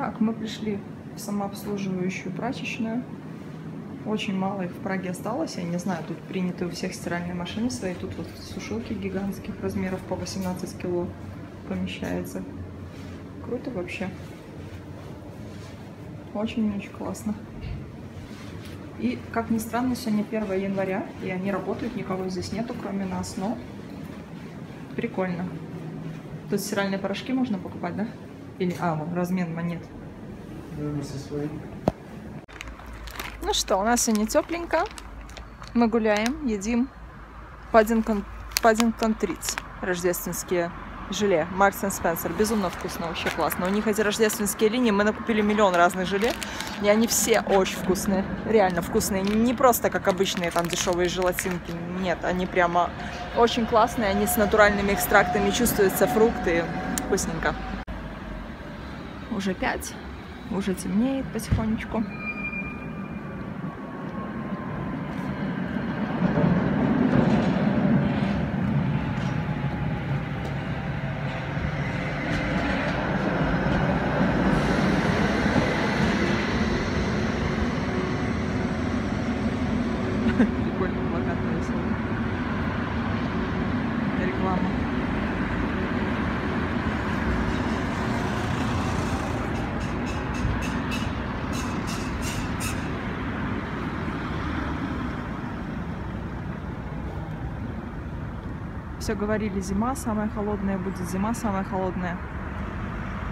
Так, мы пришли в самообслуживающую прачечную. Очень мало их в Праге осталось. Я не знаю, тут приняты у всех стиральные машины свои. Тут вот сушилки гигантских размеров по 18 кило помещается. Круто вообще. Очень-очень классно. И, как ни странно, сегодня 1 января, и они работают, никого здесь нету, кроме нас, но прикольно. Тут стиральные порошки можно покупать, да? Или, а, вон, размен монет. Ну что, у нас сегодня тепленько. Мы гуляем, едим Паддингтон, Паддингтон Триц, рождественские желе Маркс Спенсер. Безумно вкусно, вообще классно. У них эти рождественские линии, мы накупили миллион разных желе, и они все очень вкусные, реально вкусные. Не просто как обычные там дешевые желатинки, нет, они прямо очень классные, они с натуральными экстрактами, чувствуются фрукты, вкусненько. Уже пять, уже темнеет потихонечку. Все говорили, зима самая холодная будет, зима самая холодная.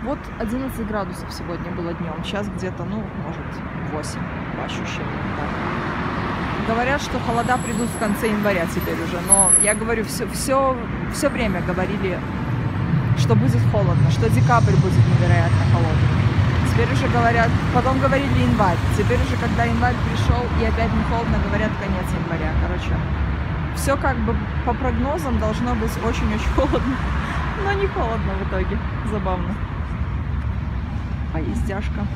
Вот 11 градусов сегодня было днем. Сейчас где-то, ну, может, 8 по ощущениям. так. Говорят, что холода придут в конце января теперь уже, но я говорю, все, все, все время говорили, что будет холодно, что декабрь будет невероятно холодный. Теперь уже говорят, потом говорили январь, теперь уже, когда январь пришел и опять не холодно, говорят конец января. Короче, все как бы по прогнозам должно быть очень-очень холодно, но не холодно в итоге. Забавно. Поездяшка.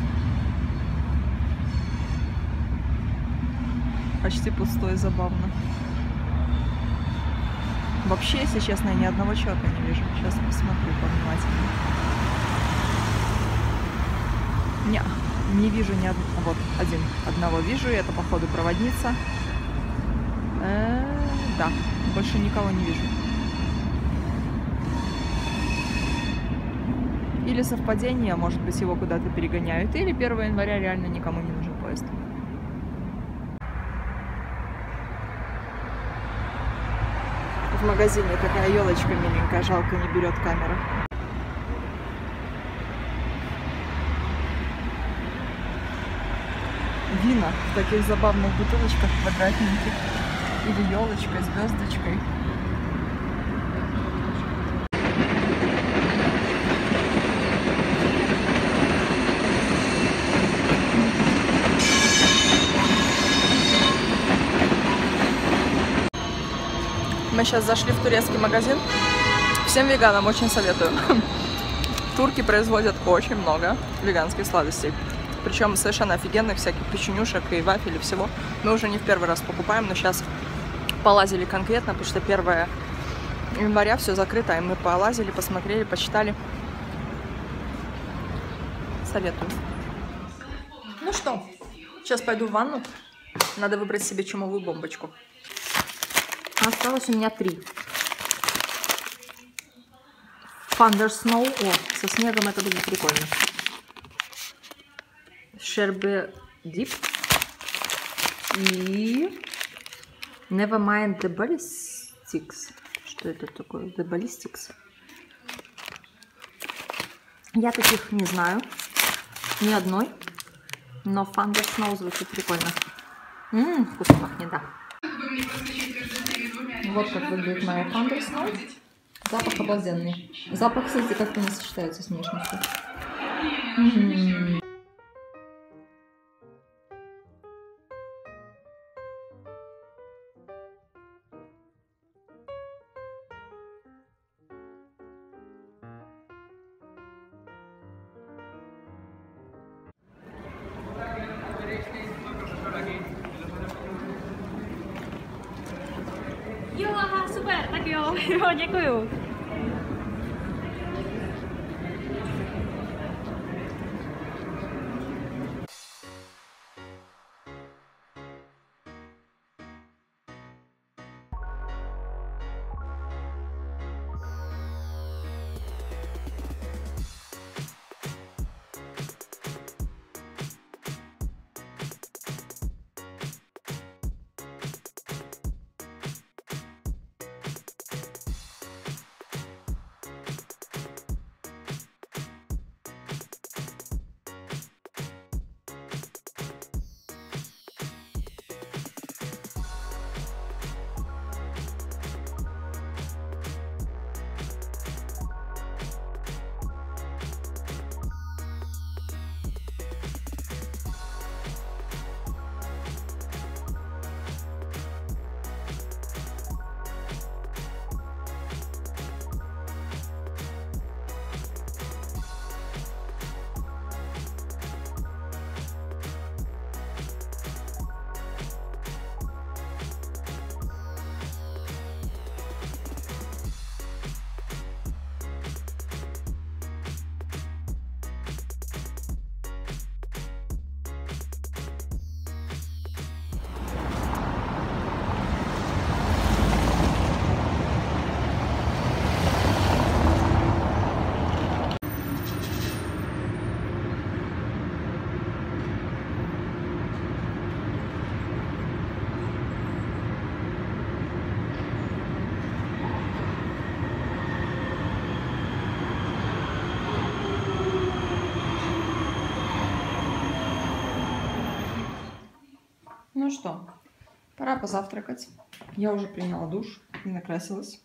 Почти пустой, забавно. Вообще, если честно, я ни одного человека не вижу. Сейчас посмотрю повнимательнее. Не, не вижу ни одного. Вот, один. Одного вижу, и это, походу, проводница. Э, да, больше никого не вижу. Или совпадение, может быть, его куда-то перегоняют, или 1 января реально никому не нужен поезд. В магазине такая елочка миленькая, жалко, не берет камера. Вина в таких забавных бутылочках квадратненьких. Или елочкой, звездочкой. Мы сейчас зашли в турецкий магазин. Всем веганам очень советую. Турки производят очень много веганских сладостей. Причем совершенно офигенных, всяких печенюшек и вафель и всего. Мы уже не в первый раз покупаем, но сейчас полазили конкретно, потому что 1 января все закрыто, и мы полазили, посмотрели, почитали. Советую. Ну что, сейчас пойду в ванну. Надо выбрать себе чумовую бомбочку. Осталось у меня три. Thunder Snow. О, со снегом это будет прикольно. Sherbe Deep. И Nevermind the Ballistics. Что это такое? The Ballistics. Я таких не знаю. Ни одной. Но Thunder Snow звучит прикольно. Ммм, вкусно пахнет, да. Вот как выглядит моя Thunder Snow. Запах обалденный. Запах, кстати, как-то не сочетается с внешностью. М. Jo, Takjo, jo, děkuju. Пора позавтракать. Я уже приняла душ и накрасилась.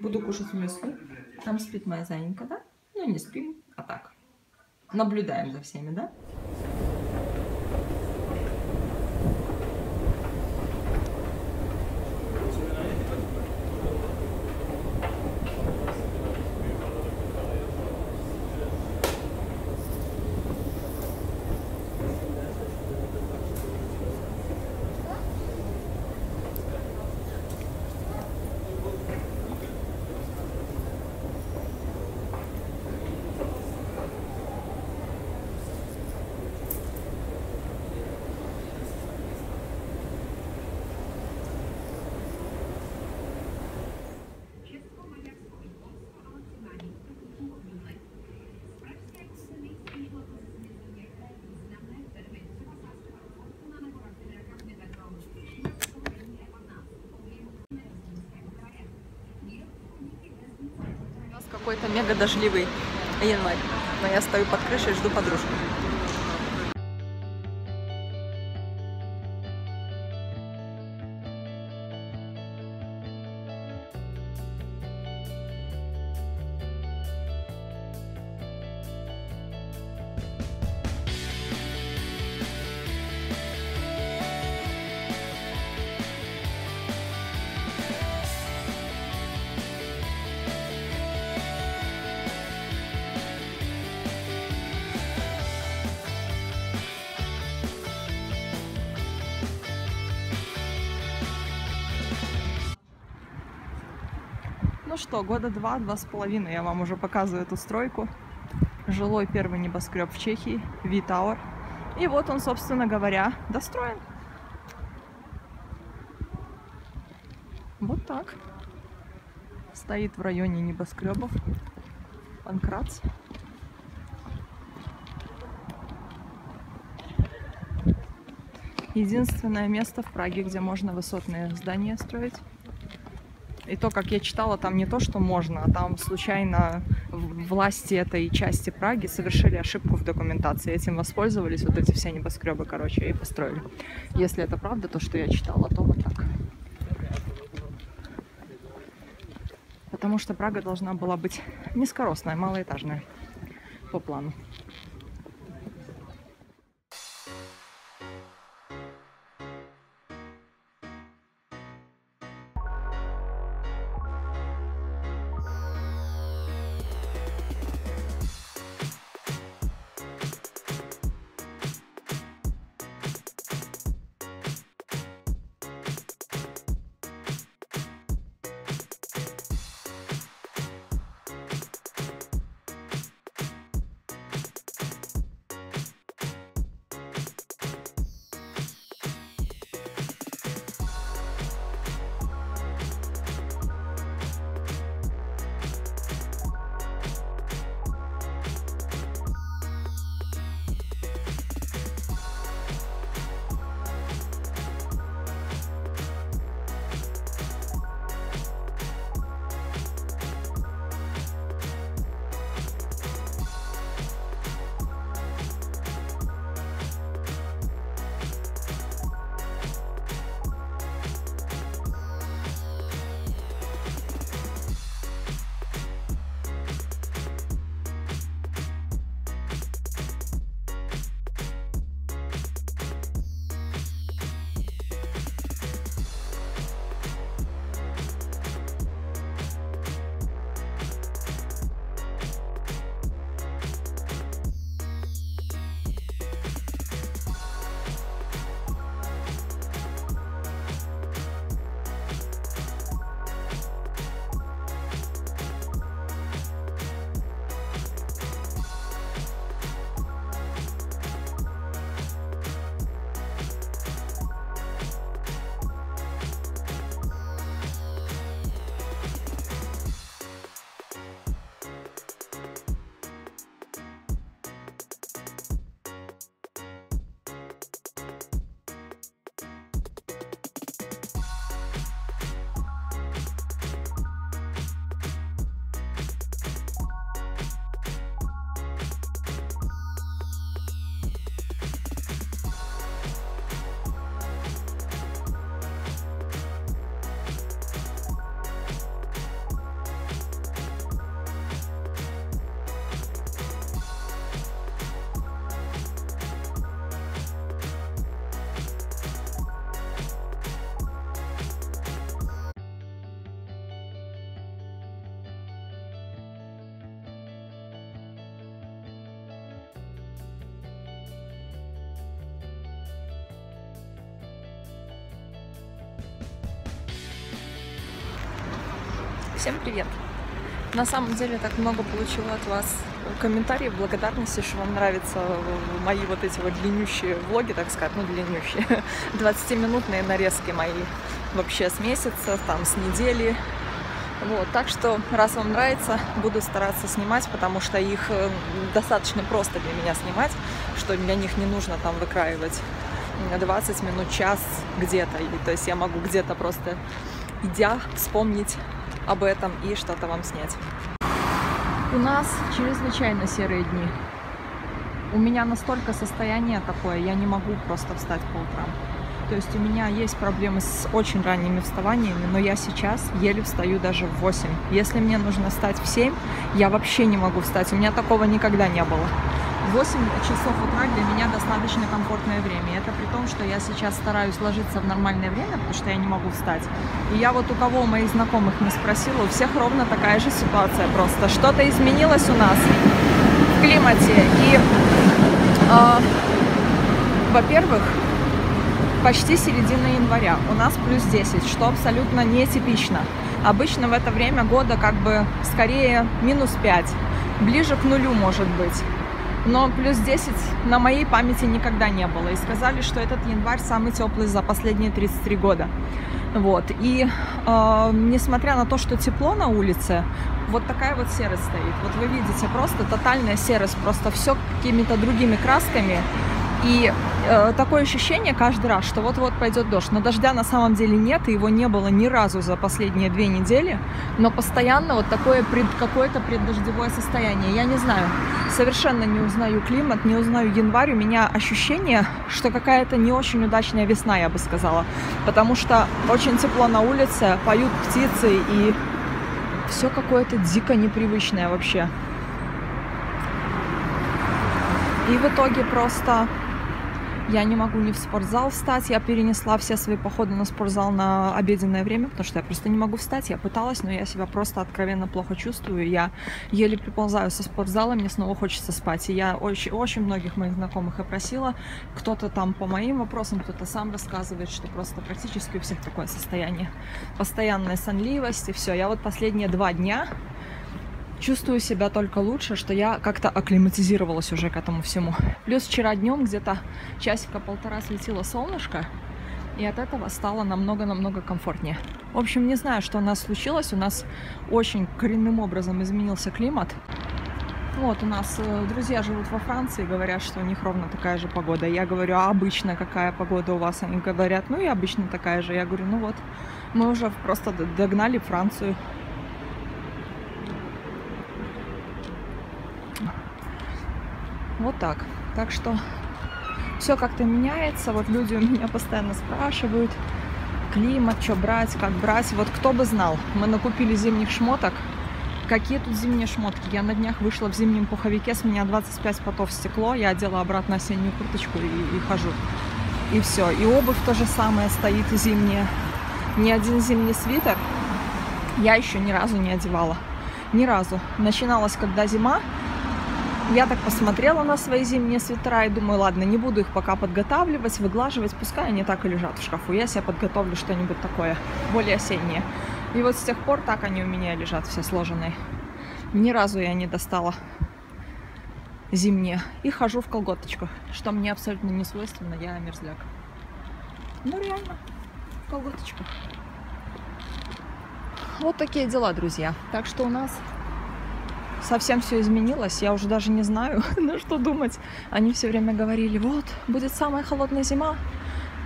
Буду кушать мясу. Там спит моя зайенька, да? Ну, не спим, а так. Наблюдаем за всеми, да? У нас какой-то мега дождливый январь. Но я стою под крышей и жду подружку. Что, года два, два с половиной я вам уже показываю эту стройку. Жилой первый небоскреб в Чехии, V-Tower. И вот он, собственно говоря, достроен. Вот так. Стоит в районе небоскребов. Панкратс. Единственное место в Праге, где можно высотные здания строить. И то, как я читала, там не то, что можно, а там случайно власти этой части Праги совершили ошибку в документации. Этим воспользовались вот эти все небоскребы, короче, и построили. Если это правда, то, что я читала, то вот так. Потому что Прага должна была быть низкоросная, малоэтажная по плану. Всем привет! На самом деле так много получила от вас комментариев, благодарности, что вам нравятся мои вот эти вот длиннющие влоги, так сказать, ну длиннющие, 20-минутные нарезки мои вообще с месяца, там с недели. Вот, так что, раз вам нравится, буду стараться снимать, потому что их э, достаточно просто для меня снимать, что для них не нужно там выкраивать 20 минут, час где-то. То есть я могу где-то просто идя вспомнить об этом и что-то вам снять. У нас чрезвычайно серые дни. У меня настолько состояние такое, я не могу просто встать по утрам. То есть у меня есть проблемы с очень ранними вставаниями, но я сейчас еле встаю даже в 8. Если мне нужно встать в 7, я вообще не могу встать. У меня такого никогда не было. 8 часов утра для меня достаточно комфортное время. Это при том, что я сейчас стараюсь ложиться в нормальное время, потому что я не могу встать. И я вот у кого моих знакомых не спросила, у всех ровно такая же ситуация просто. Что-то изменилось у нас в климате. И, э, во-первых, почти середина января. У нас плюс 10, что абсолютно нетипично. Обычно в это время года как бы скорее минус 5, ближе к нулю может быть но плюс 10 на моей памяти никогда не было. И сказали, что этот январь самый теплый за последние 33 года. Вот. И э, несмотря на то, что тепло на улице, вот такая вот серость стоит. Вот вы видите, просто тотальная серость, просто все какими-то другими красками. И э, такое ощущение каждый раз, что вот-вот пойдет дождь. Но дождя на самом деле нет, и его не было ни разу за последние две недели. Но постоянно вот такое пред, какое-то преддождевое состояние. Я не знаю, совершенно не узнаю климат, не узнаю январь. У меня ощущение, что какая-то не очень удачная весна, я бы сказала. Потому что очень тепло на улице, поют птицы, и все какое-то дико непривычное вообще. И в итоге просто я не могу ни в спортзал встать. Я перенесла все свои походы на спортзал на обеденное время, потому что я просто не могу встать. Я пыталась, но я себя просто откровенно плохо чувствую. Я еле приползаю со спортзала, мне снова хочется спать. И я очень, очень многих моих знакомых опросила. Кто-то там по моим вопросам, кто-то сам рассказывает, что просто практически у всех такое состояние. Постоянная сонливость и все. Я вот последние два дня чувствую себя только лучше, что я как-то акклиматизировалась уже к этому всему. Плюс вчера днем где-то часика-полтора светило солнышко, и от этого стало намного-намного комфортнее. В общем, не знаю, что у нас случилось. У нас очень коренным образом изменился климат. Вот, у нас э, друзья живут во Франции, говорят, что у них ровно такая же погода. Я говорю, а обычно какая погода у вас? Они говорят, ну и обычно такая же. Я говорю, ну вот, мы уже просто догнали Францию. Вот так. Так что все как-то меняется. Вот люди у меня постоянно спрашивают, климат, что брать, как брать. Вот кто бы знал, мы накупили зимних шмоток. Какие тут зимние шмотки? Я на днях вышла в зимнем пуховике, с меня 25 потов стекло, я одела обратно осеннюю курточку и, и хожу. И все. И обувь то же самое стоит зимняя. Ни один зимний свитер я еще ни разу не одевала. Ни разу. Начиналась когда зима, я так посмотрела на свои зимние свитера и думаю, ладно, не буду их пока подготавливать, выглаживать, пускай они так и лежат в шкафу. Я себе подготовлю что-нибудь такое, более осеннее. И вот с тех пор так они у меня лежат все сложенные. Ни разу я не достала зимние. И хожу в колготочках, что мне абсолютно не свойственно, я мерзляк. Ну реально, в колготочках. Вот такие дела, друзья. Так что у нас совсем все изменилось. Я уже даже не знаю, на что думать. Они все время говорили, вот, будет самая холодная зима.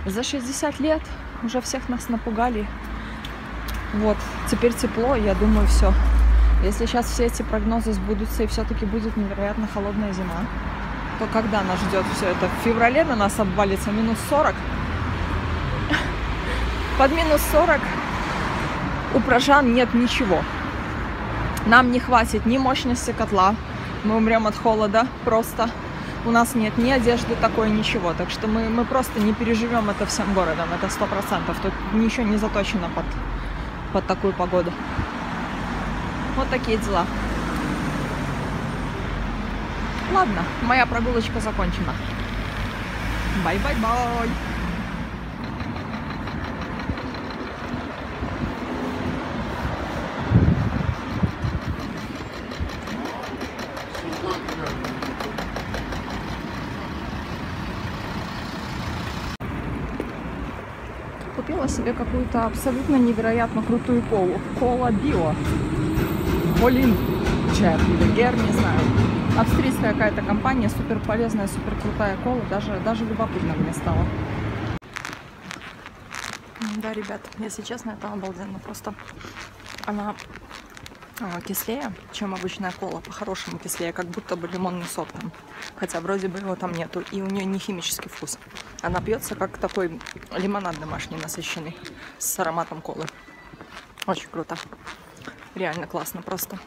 За 60 лет уже всех нас напугали. Вот, теперь тепло, я думаю, все. Если сейчас все эти прогнозы сбудутся и все-таки будет невероятно холодная зима, то когда нас ждет все это? В феврале на нас обвалится минус 40. Под минус 40 у прожан нет ничего. Нам не хватит ни мощности котла, мы умрем от холода просто. У нас нет ни одежды такой, ничего. Так что мы, мы просто не переживем это всем городом, это сто процентов. Тут ничего не заточено под, под такую погоду. Вот такие дела. Ладно, моя прогулочка закончена. Bye-bye-bye! Заказала себе какую-то абсолютно невероятно крутую колу. Кола Био. Олин Джер или Гер, не знаю. Австрийская какая-то компания, супер полезная, супер крутая кола. Даже, даже любопытно мне стало. Да, ребят, если честно, это обалденно. Просто она кислее, чем обычная кола, по-хорошему кислее, как будто бы лимонный сок там. Хотя вроде бы его там нету, и у нее не химический вкус. Она пьется как такой лимонад домашний насыщенный с ароматом колы. Очень круто. Реально классно просто.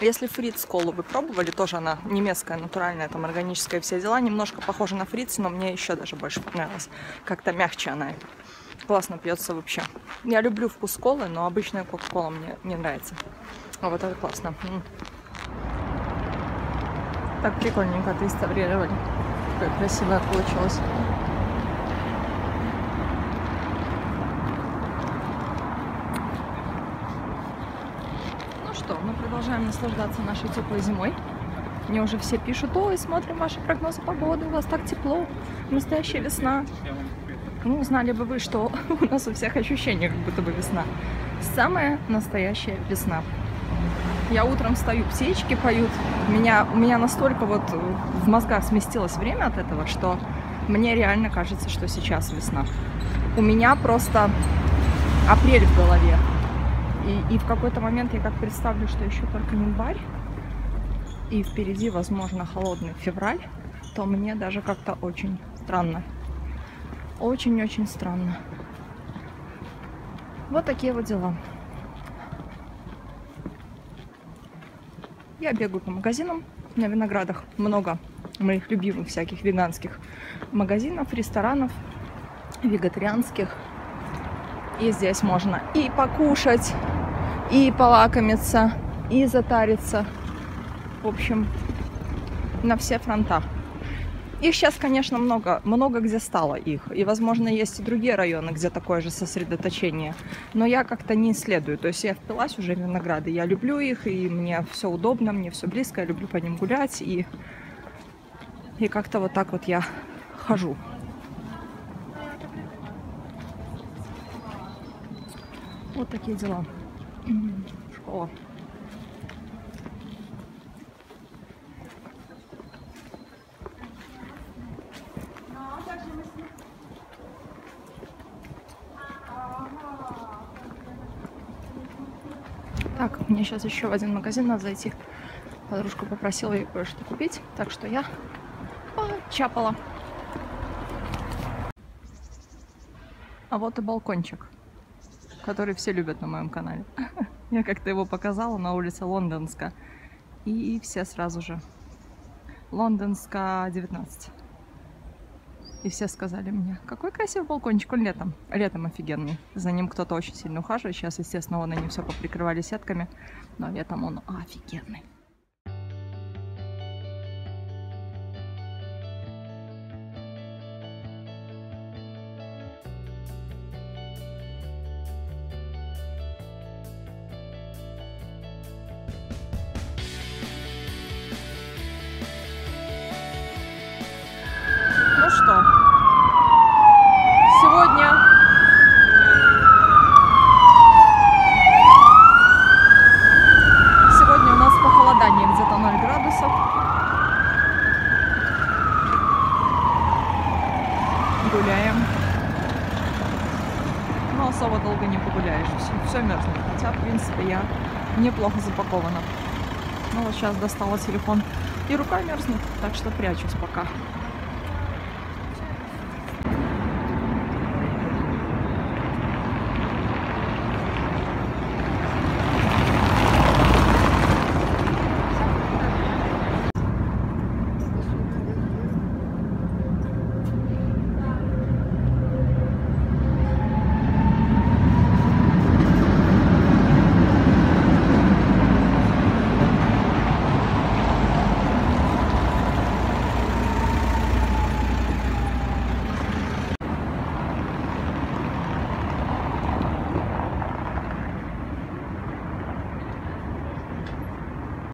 Если фриц колу вы пробовали, тоже она немецкая, натуральная, там органическая, все дела, немножко похожа на фриц, но мне еще даже больше понравилось. Как-то мягче она. Классно пьется вообще. Я люблю вкус колы, но обычная кока-кола мне не нравится. А вот это классно. Так прикольненько отреставрировали. Какое красивое получилось. Ну что, мы продолжаем наслаждаться нашей теплой зимой. Мне уже все пишут, ой, смотрим ваши прогнозы погоды, у вас так тепло, настоящая весна. Ну, знали бы вы, что у нас у всех ощущения, как будто бы весна. Самая настоящая весна. Я утром встаю, птички поют. Меня, у меня настолько вот в мозгах сместилось время от этого, что мне реально кажется, что сейчас весна. У меня просто апрель в голове. И, и в какой-то момент я как представлю, что еще только январь, и впереди, возможно, холодный февраль, то мне даже как-то очень странно. Очень-очень странно. Вот такие вот дела. Я бегаю по магазинам. На Виноградах много моих любимых всяких веганских магазинов, ресторанов, вегетарианских. И здесь можно и покушать, и полакомиться, и затариться. В общем, на все фронта. Их сейчас, конечно, много, много где стало их. И, возможно, есть и другие районы, где такое же сосредоточение. Но я как-то не исследую. То есть я впилась уже в винограды. Я люблю их, и мне все удобно, мне все близко. Я люблю по ним гулять. И, и как-то вот так вот я хожу. Вот такие дела. Школа. Так, мне сейчас еще в один магазин надо зайти. Подружка попросила ей кое-что купить, так что я почапала. А вот и балкончик, который все любят на моем канале. Я как-то его показала на улице Лондонска. И все сразу же. Лондонска 19. И все сказали мне, какой красивый балкончик, он летом. Летом офигенный. За ним кто-то очень сильно ухаживает. Сейчас, естественно, он они все поприкрывали сетками. Но летом он офигенный. Сейчас достала телефон. И рука мерзнет, так что прячусь пока.